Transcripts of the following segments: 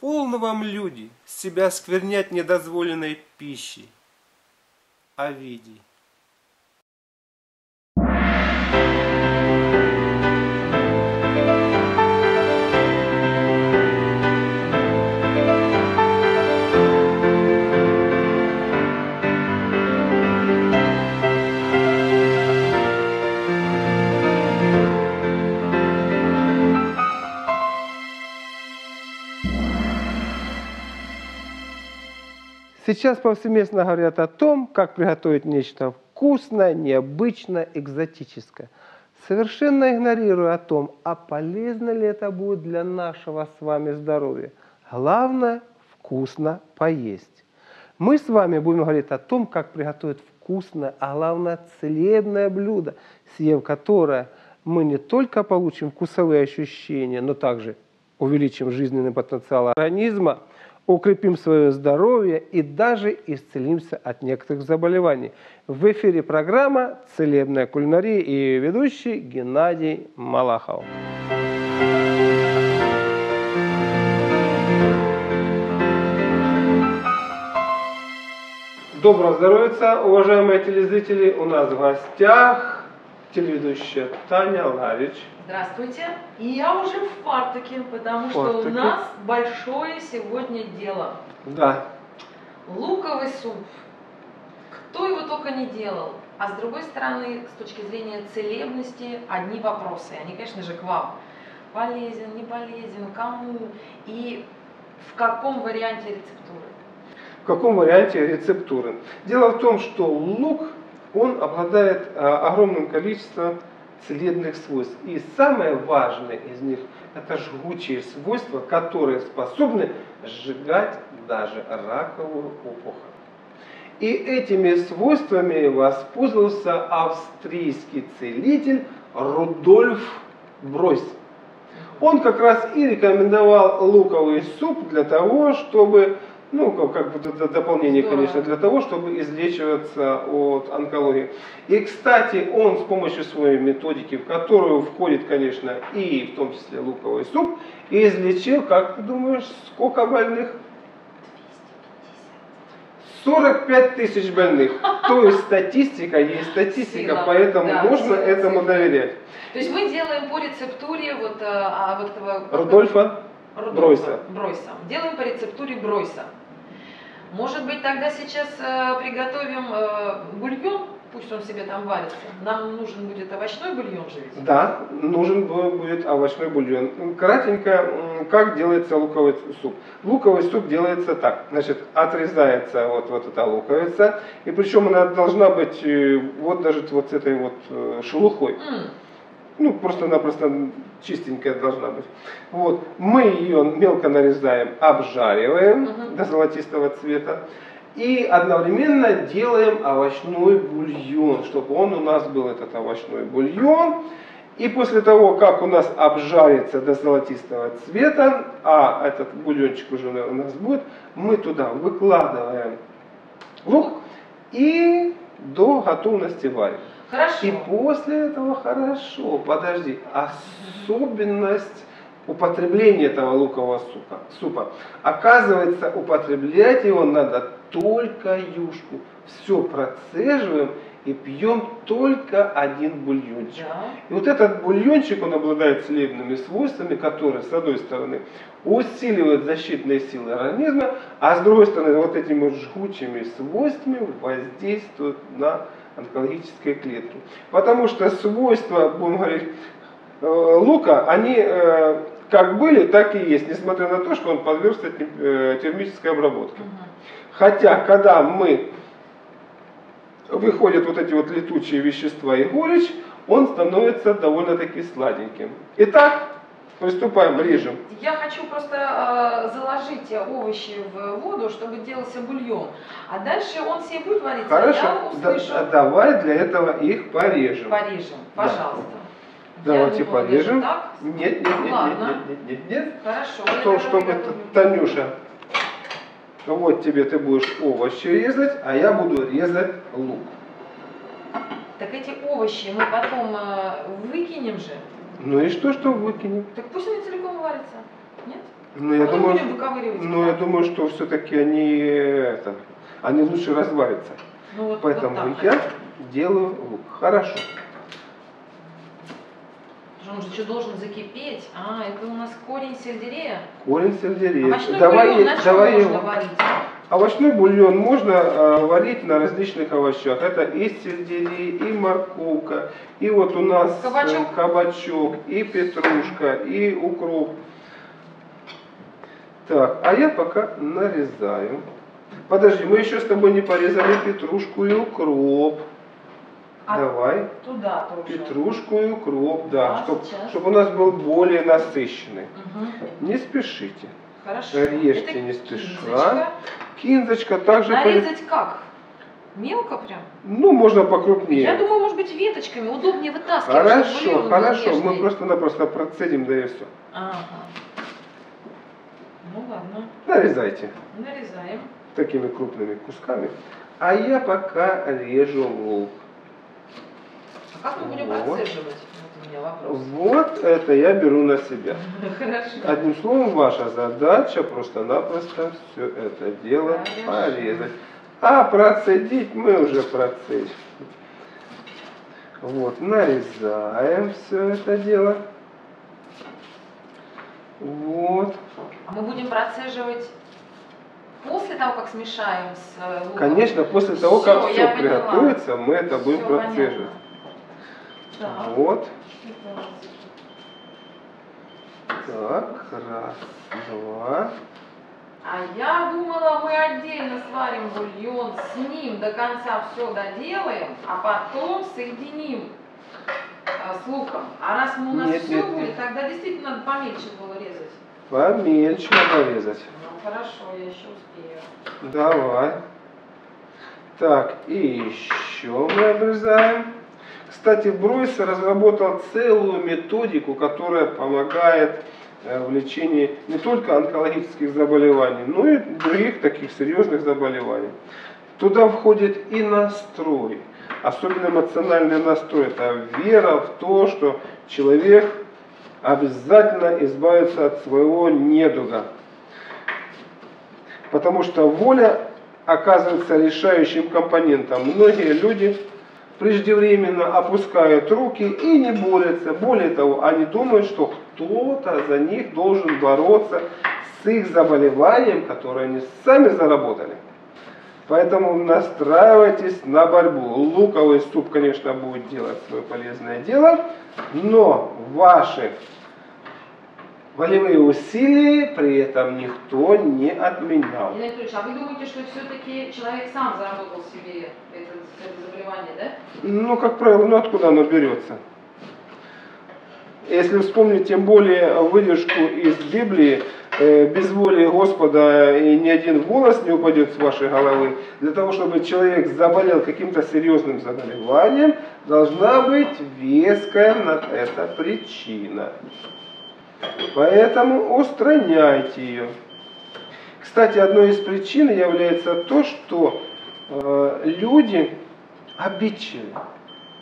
Полно вам, люди, себя сквернять недозволенной пищей. Овидий. Сейчас повсеместно говорят о том, как приготовить нечто вкусное, необычное, экзотическое. Совершенно игнорируя о том, а полезно ли это будет для нашего с вами здоровья. Главное – вкусно поесть. Мы с вами будем говорить о том, как приготовить вкусное, а главное целебное блюдо, съев которое мы не только получим вкусовые ощущения, но также увеличим жизненный потенциал организма – укрепим свое здоровье и даже исцелимся от некоторых заболеваний. В эфире программа «Целебная кулинария» и ведущий Геннадий Малахов. Доброго здоровья, уважаемые телезрители! У нас в гостях телеведущая Таня Ларич. Здравствуйте. И я уже в фартуке, потому что у нас большое сегодня дело. Да. Луковый суп. Кто его только не делал. А с другой стороны, с точки зрения целебности, одни вопросы. Они, конечно же, к вам. Полезен, не полезен, кому и в каком варианте рецептуры? В каком варианте рецептуры? Дело в том, что лук он обладает а, огромным количеством целебных свойств. И самое важное из них – это жгучие свойства, которые способны сжигать даже раковую опухоль. И этими свойствами воспользовался австрийский целитель Рудольф Бройс. Он как раз и рекомендовал луковый суп для того, чтобы ну, как, бы это дополнение, конечно, для того, чтобы излечиваться от онкологии. И, кстати, он с помощью своей методики, в которую входит, конечно, и в том числе луковый суп, излечил, как ты думаешь, сколько больных? 45 тысяч больных. То есть статистика есть статистика, Сила. поэтому да, можно сила, этому доверять. То есть мы делаем по рецептуре вот, а, вот этого... Рудольфа Бройса. Бройса. Делаем по рецептуре Бройса. Может быть, тогда сейчас э, приготовим э, бульон, пусть он себе там варится. Нам нужен будет овощной бульон же ведь? Да, нужен будет овощной бульон. Кратенько, как делается луковый суп? Луковый суп делается так. Значит, отрезается вот, вот эта луковица, и причем она должна быть э, вот даже вот с этой вот э, шелухой. Mm ну, просто-напросто чистенькая должна быть. Вот. Мы ее мелко нарезаем, обжариваем угу. до золотистого цвета. И одновременно делаем овощной бульон, чтобы он у нас был этот овощной бульон. И после того, как у нас обжарится до золотистого цвета, а этот бульончик уже у нас будет, мы туда выкладываем лук и до готовности варим. Хорошо. И после этого хорошо, подожди, особенность употребления этого лукового супа. супа. Оказывается, употреблять его надо только юшку. Все процеживаем и пьем только один бульончик. Да. И вот этот бульончик, он обладает целебными свойствами, которые, с одной стороны, усиливают защитные силы организма, а с другой стороны, вот этими жгучими свойствами воздействуют на онкологической клетки. Потому что свойства, будем говорить, э, лука, они э, как были, так и есть, несмотря на то, что он подвергся э, термической обработке. Хотя, когда мы выходят вот эти вот летучие вещества и горечь, он становится довольно-таки сладеньким. Итак, Приступаем, режем. Я хочу просто э, заложить овощи в воду, чтобы делался бульон. А дальше он себе будет вариться, Хорошо. я услышу... Да, давай для этого их порежем. Порежем, пожалуйста. Да. Давайте порежем. Так? Нет, нет, нет, Ладно. нет, нет, нет, нет. Хорошо. А то, чтобы это, Танюша, вот тебе ты будешь овощи резать, а я буду резать лук. Так эти овощи мы потом э, выкинем же. Ну и что, что выкинем? Так пусть они целиком варятся. Нет? Ну, я Потом думаю, будем выковыривать. ну, я думаю, что все-таки они, это, они лучше разварятся. Ну, вот, Поэтому вот так я бы. делаю лук. Хорошо. Он же что должен закипеть? А, это у нас корень сельдерея. Корень сельдерея. Овощной давай давай можно его. варить? Овощной бульон можно э, варить на различных овощах. Это и сельдерей, и морковка, и вот у нас э, Кабачок. кабачок, и петрушка, и укроп. Так, а я пока нарезаю. Подожди, мы еще с тобой не порезали петрушку и укроп. А Давай. туда тоже. Петрушку и укроп, да, А, чтобы сейчас. у нас был более насыщенный. Мгм. Не спешите. Хорошо. Режьте Это не спеша. кинзочка. Также... Нарезать как? Мелко прям? Ну, можно покрупнее. Я думаю, может быть, веточками удобнее вытаскивать. Хорошо, хорошо. Мы просто-напросто процедим, да и все. Ага. Ну ладно, Нарезайте нарезаем. такими крупными кусками. А я пока режу лук. А как мы будем Вот. процеживать? Меня вопрос. Вот это я беру на себя. Хорошо. Одним словом, ваша задача просто-напросто все это дело Хорошо. порезать. А процедить мы уже процедим. Вот, нарезаем все это дело. Вот. А мы будем процеживать после того, как смешаем с э, луком? Конечно, после того, Всё, как все приготовится, мы это будем Всё процеживать. понятно. Так. Вот. Так, раз, два. А я думала, мы отдельно сварим бульон, с ним до конца все доделаем, а потом соединим э, с луком. А раз мы у нас Нет, все нет, будет, нет. тогда действительно надо помельче было резать. Помельче надо резать. Ну хорошо, я еще успею. Давай. Так, и еще мы обрезаем. Кстати, Бройс разработал целую методику, которая помогает э, в лечении не только онкологических заболеваний, но и других таких серьезных заболеваний. Туда входит и настрой, особенно эмоциональный настрой. Это вера в то, что человек обязательно избавится от своего недуга. Потому что воля оказывается решающим компонентом. Многие люди преждевременно опускают руки и не борются. Более того, они думают, что кто-то за них должен бороться с их заболеванием, которое они сами заработали. Поэтому настраивайтесь на борьбу. Луковый суп, конечно, будет делать свое полезное дело, но ваши волевые усилия при этом никто не отменял. Елена Анатольевич, а вы думаете, что все-таки человек сам заработал себе это, это заболевание, да? Ну, как правило, ну откуда оно берется? Если вспомнить тем более выдержку из Библии, э, без воли Господа и ни один волос не упадет с вашей головы, для того, чтобы человек заболел каким-то серьезным заболеванием, должна быть веская на это причина. Поэтому устраняйте ее. Кстати, одной из причин является то, что э, люди обидчивы.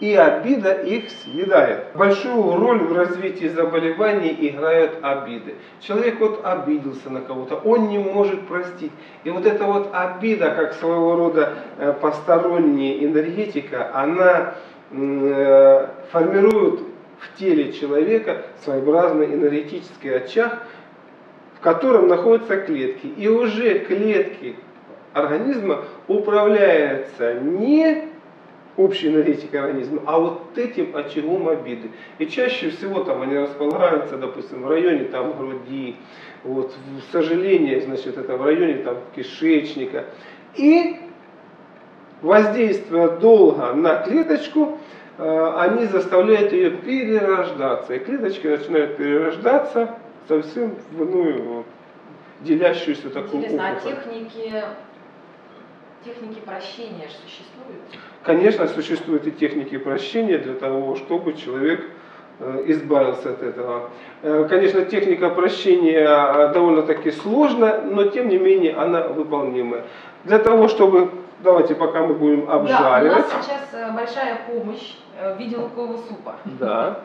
И обида их съедает. Большую роль в развитии заболеваний играют обиды. Человек вот обиделся на кого-то, он не может простить. И вот эта вот обида, как своего рода э, посторонняя энергетика, она э, формирует в теле человека своеобразный энергетический очаг, в котором находятся клетки. И уже клетки организма управляются не общей энергетикой организма, а вот этим очагом обиды. И чаще всего там они располагаются, допустим, в районе там груди, вот, в сожалении, значит, это в районе там кишечника. И воздействуя долго на клеточку, они заставляют ее перерождаться. И клеточки начинают перерождаться совсем в иную делящуюся такую Интересно, а опухоль. техники, техники прощения существуют? Конечно, существуют и техники прощения для того, чтобы человек э, избавился от этого. Э, Конечно, техника прощения э, довольно-таки сложна, но тем не менее она выполнимая. Для того, чтобы, давайте пока мы будем Да, у обжаривать. нас сейчас э, большая помощь э, в виде лукового супа. Да.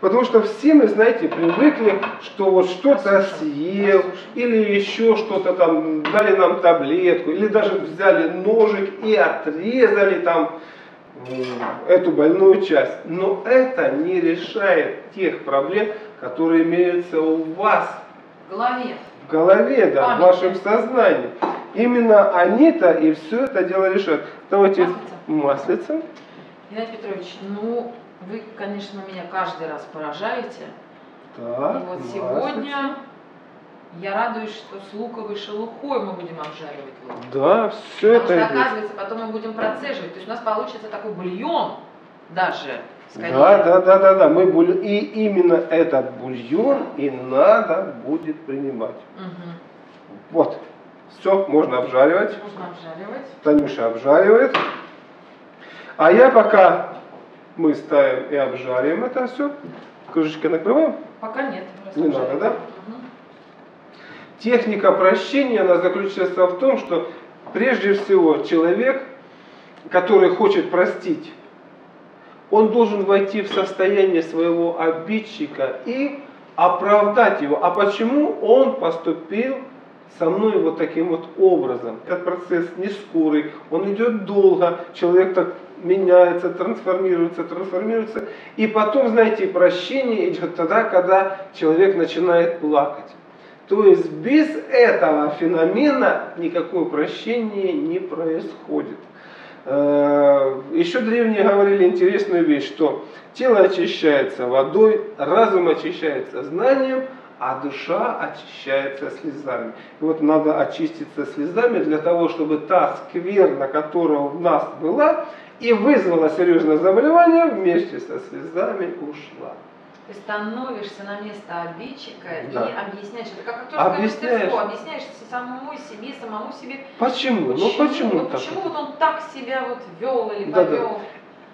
Потому что все мы, знаете, привыкли, что вот что-то съел, или еще что-то там, дали нам таблетку, или даже взяли ножик и отрезали там эту больную часть. Но это не решает тех проблем, которые имеются у вас. В голове. В голове, да, в вашем сознании. Именно они-то и все это дело решают. Давайте Маслица. маслица. Геннадий Петрович, ну, вы, конечно, меня каждый раз поражаете. Так, И вот маслица. сегодня я радуюсь, что с луковой шелухой мы будем обжаривать лук. Да, все Потому это что, идет. оказывается, потом мы будем процеживать. То есть у нас получится такой бульон даже, скорее. Да, да, да, да, да. Мы буль- И именно этот бульон и надо будет принимать. Мгм. Вот. Все, можно обжаривать. Можно обжаривать. Танюша обжаривает. А я пока мы ставим и обжариваем это все. Крышечкой накрываем. Пока нет. Не надо, да? Мгм. Техника прощения, она заключается в том, что прежде всего человек, который хочет простить, он должен войти в состояние своего обидчика и оправдать его. А почему он поступил со мной вот таким вот образом? Этот процесс не скорый, он идет долго, человек так меняется, трансформируется, трансформируется. И потом, знаете, прощение идет тогда, когда человек начинает плакать. То есть без этого феномена никакое прощение не происходит. Э, Еще древние говорили интересную вещь, что тело очищается водой, разум очищается знанием, а душа очищается слезами. И вот надо очиститься слезами для того, чтобы та скверна, которая в нас была и вызвала серьезное заболевание, вместе со слезами ушла. Ты становишься на место обидчика Да. и объясняешь. Это как актерское Объясняешь. мастерство. Объясняешь самому себе, самому себе. Почему? Ну почему вот так? почему вот он так себя вот вел или Да-да. повел?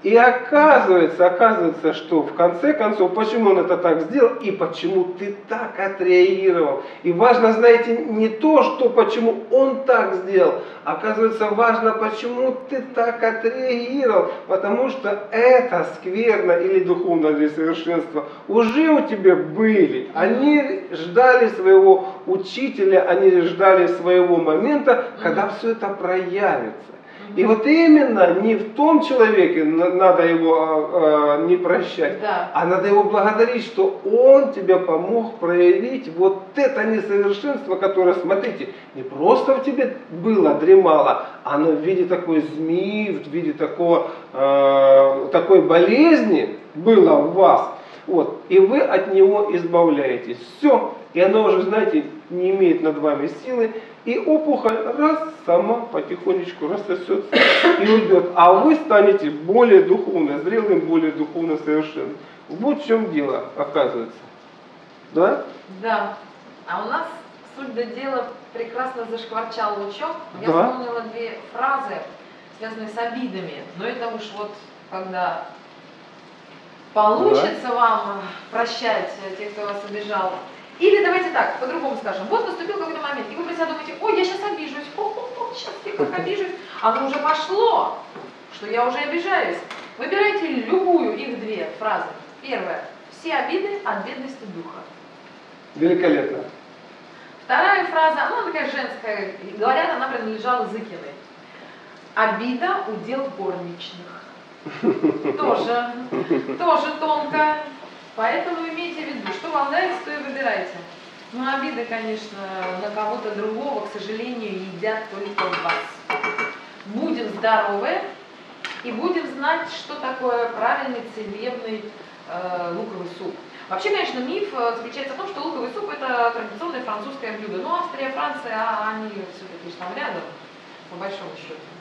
И оказывается, оказывается, что в конце концов, почему он это так сделал и почему ты так отреагировал. И важно, знаете, не то, что почему он так сделал, оказывается, важно, почему ты так отреагировал, потому что это скверно или духовное несовершенство уже у тебя были. Они ждали своего учителя, они ждали своего момента, когда все это проявится. И вот именно не в том человеке на- надо его а, а, не прощать, Да. а надо его благодарить, что он тебе помог проявить вот это несовершенство, которое, смотрите, не просто в тебе было, дремало, оно в виде такой змеи, в виде такого, э, такой болезни было в вас. Вот, и вы от него избавляетесь. Все. И оно уже, знаете, не имеет над вами силы. И опухоль раз сама потихонечку рассосется и уйдет. А вы станете более духовно зрелым, более духовно совершенным. Вот в чем дело, оказывается. Да? Да. А у нас, суть до дела, прекрасно зашкварчал лучок. Я Да. вспомнила две фразы, связанные с обидами. Но это уж вот когда получится вам прощать тех, кто вас обижал. Или давайте так, по-другому скажем. Вот наступил какой-то момент, и вы про себя думаете, ой, я сейчас обижусь, о, сейчас я как обижусь. Оно уже пошло, что я уже обижаюсь. Выбирайте любую, их две фразы. Первая. Все обиды от бедности духа. Великолепно. Вторая фраза, ну, она такая женская, говорят, она принадлежала Зыкиной. Обида – удел горничных. Тоже, тоже тонко. Поэтому имейте в виду, что вам нравится, то и выбирайте. Ну, обиды, конечно, на кого-то другого, к сожалению, едят только вас. Будем здоровы и будем знать, что такое правильный целебный э, луковый суп. Вообще, конечно, миф э, заключается в том, что луковый суп это традиционное французское блюдо. Но Австрия, Франция, а они все-таки там рядом, по большому счету.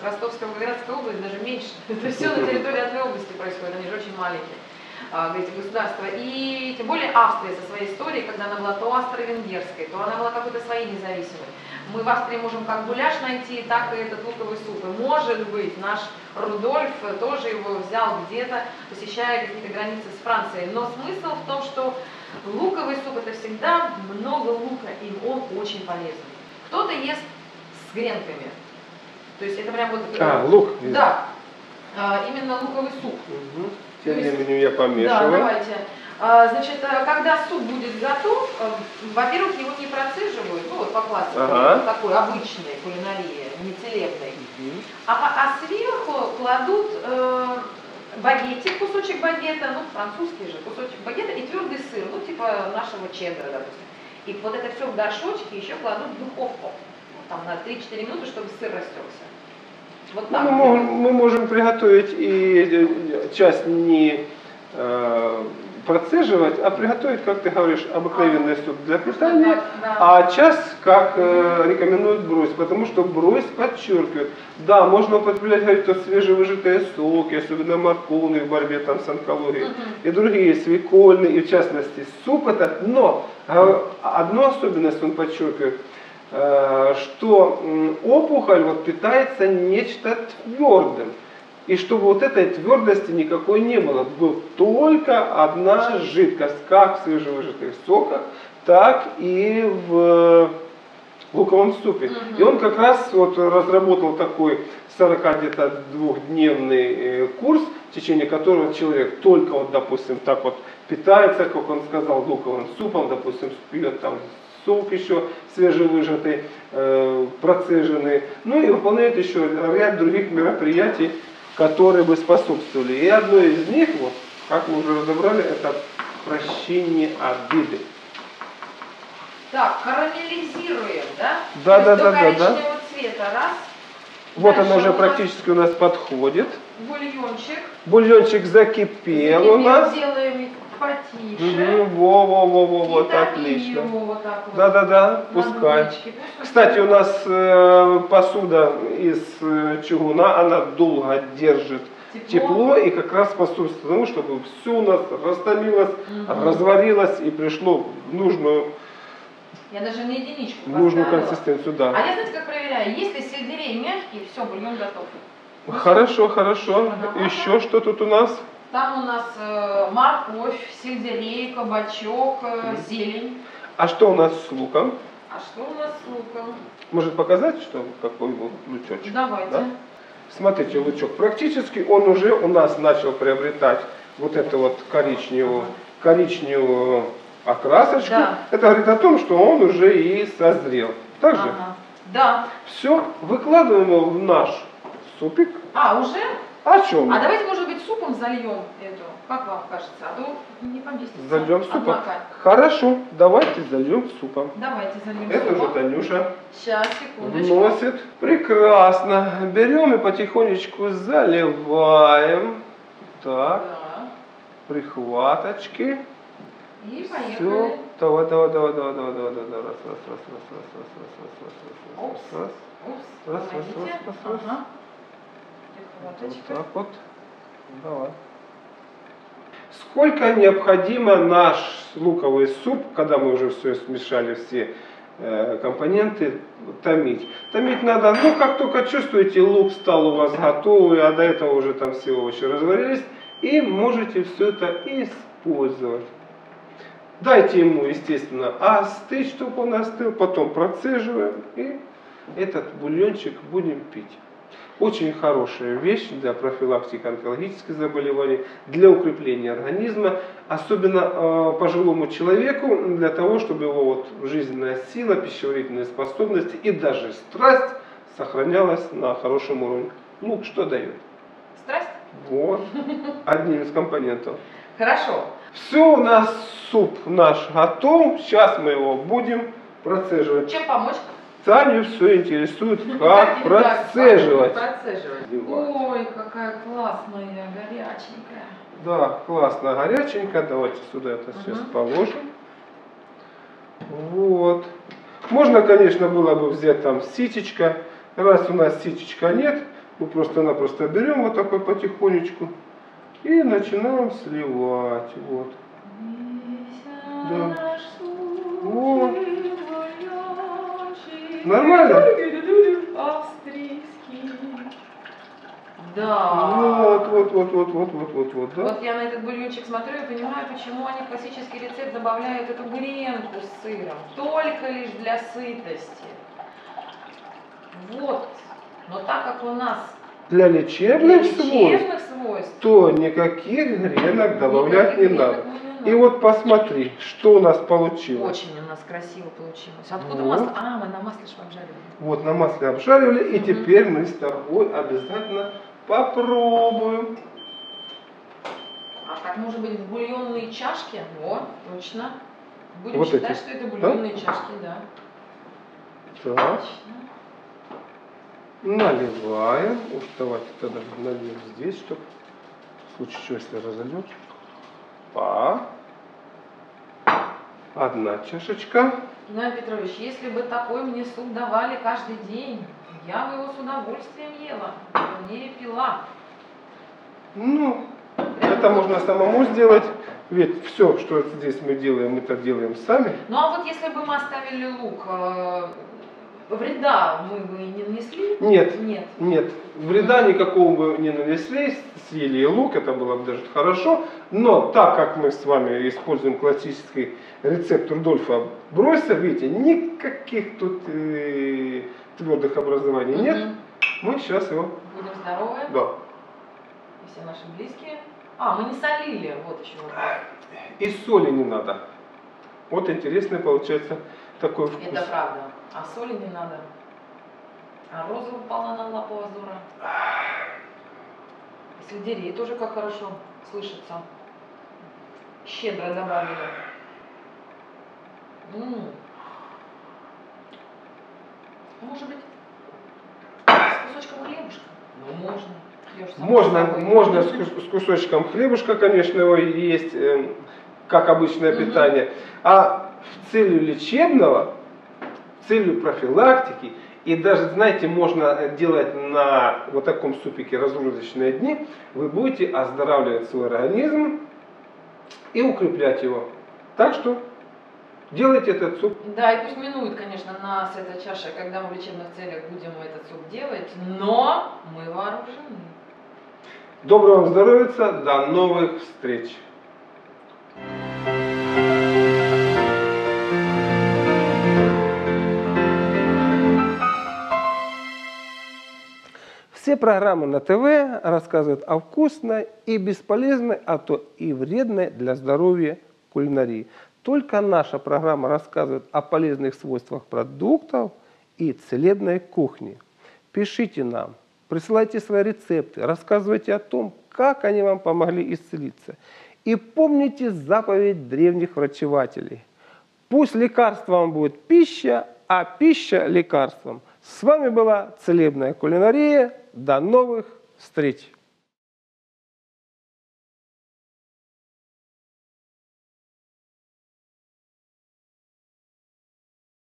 Как Ростовская, Волгоградская область, даже меньше. Это все на территории одной области происходит, они же очень маленькие а, эти государства. И тем более Австрия со своей историей, когда она была то австро-венгерской, то она была какой-то своей независимой. Мы в Австрии можем как гуляш найти, так и этот луковый суп. И может быть, наш Рудольф тоже его взял где-то, посещая какие-то границы с Францией. Но смысл в том, что луковый суп это всегда много лука, и он очень полезный. Кто-то ест с гренками. То есть это прям вот... А, лук. Да, а, именно луковый суп. Мгм. Тем временем я Да, помешиваю. давайте. А, Значит, а, когда суп будет готов, а, во-первых, его не процеживают, ну вот по классике, Ага. такой обычной кулинарии, не целебной. Мгм. А, а- сверху кладут э, багетик, кусочек багета, ну французский же, кусочек багета и твердый сыр, ну типа нашего чеддера, допустим. И вот это все в горшочке еще кладут в духовку, там на 3-4 минуты, чтобы сыр растекся. Вот Ну, так. мы, можем, мы можем приготовить и э, часть не э, процеживать, а приготовить, как ты говоришь, обыкновенный суп для питания, да. а часть, как э, рекомендует Брось, потому что Брось подчеркивает, да, можно употреблять, говорит, то свежевыжатые соки, особенно морковные в борьбе там, с онкологией, и другие, свекольные, и в частности суп этот, но э, одну особенность он подчеркивает, что м, опухоль вот питается нечто твердым. И чтобы вот этой твердости никакой не было. Был только одна жидкость, как в свежевыжатых соках, так и в луковом супе. Мгм. И он как раз вот разработал такой 40 где-то двухдневный э, курс, в течение которого человек только вот, допустим, так вот питается, как он сказал, луковым супом, допустим, пьет там сок еще свежевыжатый, э, процеженный, ну и выполняет еще ряд других мероприятий, которые бы способствовали. И одно из них, вот, как мы уже разобрали, это прощение обиды. Так, карамелизируем, да? Да, То да, да, да, да. цвета, раз. Вот Дальше оно уже у практически у нас подходит. Бульончик. Бульончик закипел у Закипел, нас. делаем потише. Угу, во, во, во, во, вот, отлично. его вот так вот. Да, да, да, пускай. Кстати, у нас э, посуда из э, чугуна, она долго держит тепло и как раз способствует тому, чтобы все у нас растомилось, Мгм. разварилось и пришло в нужную, Я даже на единичку нужную поставила. консистенцию. А Да. я знаете, как проверяю? Если сельдерей мягкий, все, бульон готов. Хорошо, хорошо. Ага. Еще что тут у нас? Там у нас э, морковь, сельдерей, кабачок, э, зелень. А что у нас с луком? А что у нас с луком? Может показать, что какой был лучочек? Давайте. Да? Смотрите, лучок. Практически он уже у нас начал приобретать вот эту вот коричневую, коричневую окрасочку. Да. Это говорит о том, что он уже и созрел. Также Ага. Да. все, выкладываем его в наш супик. А, уже? О чем? А давайте, может быть, супом зальем эту. Как вам кажется? А то не поместится. Зальем супом. Однако. Хорошо, давайте зальем супом. Давайте зальем Это уже супом. Танюша Сейчас, секундочку. вносит. Прекрасно. Берем и потихонечку заливаем. Так, Да. прихваточки. И Все. поехали. Давай, давай, давай, давай, давай, давай, давай, давай. Раз, раз, раз, раз, раз, раз, раз, раз, раз, раз, Опс. раз, раз. Упс, Раз, раз, помогите. раз, раз, раз. Ага. Вот Прихваточка. так вот. Давай. Сколько необходимо наш луковый суп, когда мы уже все смешали, все э, компоненты, томить? Томить надо, ну, как только чувствуете, лук стал у вас готовый, а до этого уже там все овощи разварились, и можете все это использовать. Дайте ему, естественно, остыть, чтобы он остыл, потом процеживаем и этот бульончик будем пить. Очень хорошая вещь для профилактики онкологических заболеваний, для укрепления организма, особенно э, пожилому человеку, для того, чтобы его вот жизненная сила, пищеварительные способности и даже страсть сохранялась на хорошем уровне. Лук что дает? Страсть? Вот, одним из компонентов. Хорошо. Все, у нас суп наш готов. Сейчас мы его будем процеживать. Чем помочь? Таню все интересует, как процеживать. Ой, какая классная, горяченькая. Да, классно, горяченько. Давайте сюда это сейчас Мгм. положим. Вот. Можно, конечно, было бы взять там ситечко. Раз у нас ситечка нет, мы просто-напросто берем вот такой потихонечку и начинаем сливать. Вот. Да. Вот. Нормально? Австрийский. Да. Вот, вот, вот, вот, вот, вот, вот, вот, да. Вот я на этот бульончик смотрю и понимаю, почему они в классический рецепт добавляют эту гренку с сыром. Только лишь для сытости. Вот. Но так как у нас Для для лечебных свойств. лечебных свойств. то никаких гренок добавлять не Никаких надо. И вот посмотри, что у нас получилось. Очень у нас красиво получилось. Откуда Вот. масло? А, мы на масле ж обжаривали. Вот на масле обжаривали, и Мгм. теперь мы с тобой обязательно попробуем. А так может быть в бульонные чашки? Во, точно. Будем Вот считать, эти, что это бульонные чашки, да. Так, Точно. наливаем. Уж давайте тогда нальем здесь, чтобы в случае чего, если разольет. Па. Одна чашечка. Геннадий Петрович, если бы такой мне суп давали каждый день, я бы его с удовольствием ела, вернее пила. Ну, Прям это можно самому сделать. Ведь все, что здесь мы делаем, мы это делаем сами. Ну а вот если бы мы оставили лук, э, вреда мы бы не нанесли? Нет, Нет. Нет, вреда никакого бы не нанесли, съели и лук, это было бы даже хорошо. Но так как мы с вами используем классический рецепт Рудольфа Бройса, видите, никаких тут э, твердых образований нет. Мы сейчас его, Будем здоровы. да. И все наши близкие. А, мы не солили, вот еще вот. И соли не надо. Вот интересный получается такой вкус. Это правда. А соли не надо. А роза упала на лапу Азура. Сельдерей тоже как хорошо слышится. Щедро добавили. М. А Может быть, с кусочком хлебушка? Ну, можно. Можно, собой. можно с, кус- с кусочком хлебушка, конечно, его и есть, э, как обычное питание. А в целью лечебного, целью профилактики, и даже, знаете, можно делать на вот таком супике разгрузочные дни, вы будете оздоравливать свой организм и укреплять его. Так что делайте этот суп. Да, и пусть минует, конечно, нас эта чаша, когда мы в лечебных целях будем этот суп делать, но мы вооружены. Доброго вам здоровья, до новых встреч! Все программы на ТВ рассказывают о вкусной и бесполезной, а то и вредной для здоровья кулинарии. Только наша программа рассказывает о полезных свойствах продуктов и целебной кухни. Пишите нам, присылайте свои рецепты, рассказывайте о том, как они вам помогли исцелиться. И помните заповедь древних врачевателей. Пусть лекарством будет пища, а пища лекарством. С вами была Целебная кулинария. До новых встреч!